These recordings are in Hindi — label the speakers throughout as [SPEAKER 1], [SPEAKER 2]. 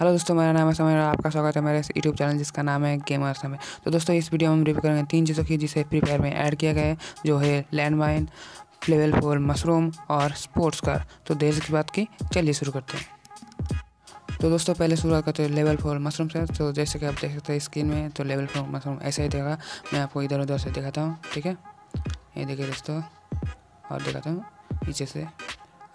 [SPEAKER 1] हेलो दोस्तों, मेरा नाम है समय और आपका स्वागत है मेरे यूट्यूब चैनल जिसका नाम है गेमर समय। तो दोस्तों, इस वीडियो में हम रिव्यू करेंगे तीन चीज़ों की जिसे फ्री फायर में ऐड किया गया है, जो है land mine level four mushroom और स्पोर्ट्स कार तो देर की बात की, चलिए शुरू करते हैं। तो दोस्तों, पहले शुरुआत करते हैं लेवल फोर मशरूम से। तो जैसे कि आप देख सकते हैं स्क्रीन में तो लेवल फोर मशरूम ऐसा ही देगा मैं आपको इधर उधर से दिखाता हूँ, ठीक है? ये देखिए दोस्तों, और दिखाता हूँ नीचे से।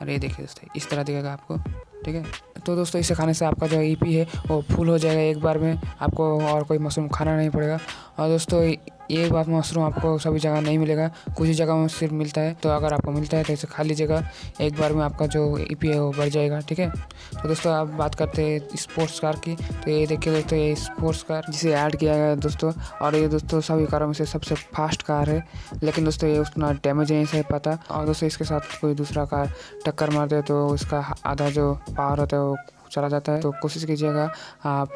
[SPEAKER 1] और ये देखिए दोस्तों, इस तरह दिखेगा आपको। ठीक है? तो दोस्तों, इसे खाने से आपका जो ई e है, वो फुल हो जाएगा एक बार में। आपको और कोई मशरूम खाना नहीं पड़ेगा। और दोस्तों ये बात मशरूम आपको सभी जगह नहीं मिलेगा, कुछ ही जगह में सिर्फ़ मिलता है तो अगर आपको मिलता है तो इसे खा लीजिएगा, एक बार में आपका जो ई e है वो बढ़ जाएगा, ठीक है? तो दोस्तों आप बात करते हैं स्पोर्ट्स कार की तो ये देखिए दोस्तों, ये स्पोर्ट्स कार जिसे ऐड किया गया है दोस्तों, और ये दोस्तों सभी कारों में से सबसे फास्ट कार है, लेकिन दोस्तों, ये उतना डैमेज नहीं सही पाता, और दोस्तों, इसके साथ कोई दूसरा कार टक्कर मारते तो उसका आधा जो पावर होता है वो चला जाता है तो कोशिश कीजिएगा आप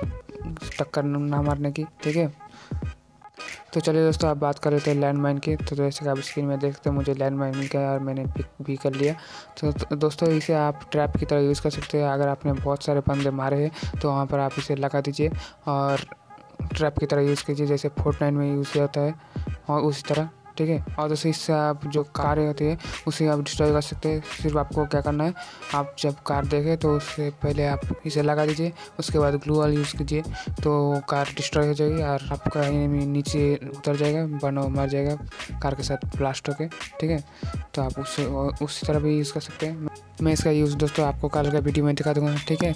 [SPEAKER 1] टक्कर ना मारने की, ठीक है? तो चलिए दोस्तों आप बात कर रहे थे लैंड माइन की। तो जैसे कि आप स्क्रीन में देखते हैं, मुझे लैंड माइन मिल गया और मैंने पिक भी कर लिया। तो दोस्तों, इसे आप ट्रैप की तरह यूज़ कर सकते हैं। अगर आपने बहुत सारे बंदे मारे हैं तो वहाँ पर आप इसे लगा दीजिए और ट्रैप की तरह यूज़ कीजिए, जैसे फोर्ट में यूज़ किया होता है, और उसी तरह। ठीक है? और जैसे इससे आप जो कार होती है, उसे आप डिस्ट्रॉय कर सकते हैं। सिर्फ़ आपको क्या करना है, आप जब कार देखें तो उससे पहले आप इसे लगा दीजिए, उसके बाद ग्लू वाल यूज़ कीजिए तो कार डिस्ट्रॉय हो जाएगी और आपका नीचे उतर जाएगा, बनो मर जाएगा कार के साथ ब्लास्ट होके, ठीक है? तो आप उससे उसी तरह भी यूज़ कर सकते हैं। मैं इसका यूज़ दोस्तों आपको कल का वीडियो में दिखा दूँगा, ठीक है?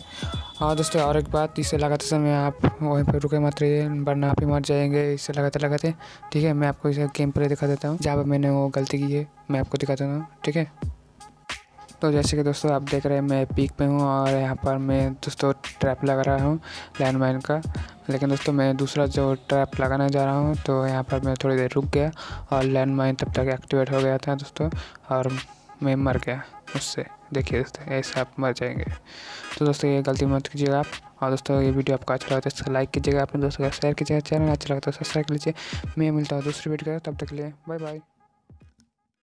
[SPEAKER 1] और दोस्तों, और एक बात, इसे लगाते समय आप वहीं पर रुके मत रहिए, वरना आप ही मर जाएँगे, इसे लगाते लगाते, ठीक है? मैं आपको इसे गेम प्ले दिखा देता हूँ, जहाँ पर मैंने वो गलती की है, मैं आपको दिखा देता हूँ, ठीक है? तो जैसे कि दोस्तों, आप देख रहे हैं, मैं पीक पे हूँ और यहाँ पर मैं दोस्तों ट्रैप लगा रहा हूँ लैंड माइन का। लेकिन दोस्तों, मैं दूसरा जो ट्रैप लगाने जा रहा हूँ तो यहाँ पर मैं थोड़ी देर रुक गया और लैंड माइन तब तक एक्टिवेट हो गया था दोस्तों, और मैं मर गया, उससे। देखिए दोस्तों, ऐसे आप मर जाएँगे। तो दोस्तों, ये गलती मत कीजिएगा आप। और दोस्तों, ये वीडियो आपको अच्छा लगता है इसको लाइक कीजिएगा। अपने दोस्तों का शेयर कीजिएगा। चैनल अच्छा लगता है सब्सक्राइब लीजिए। मैं मिलता हूँ दूसरी वीडियो तब तक के लिए बाय बाय